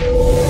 you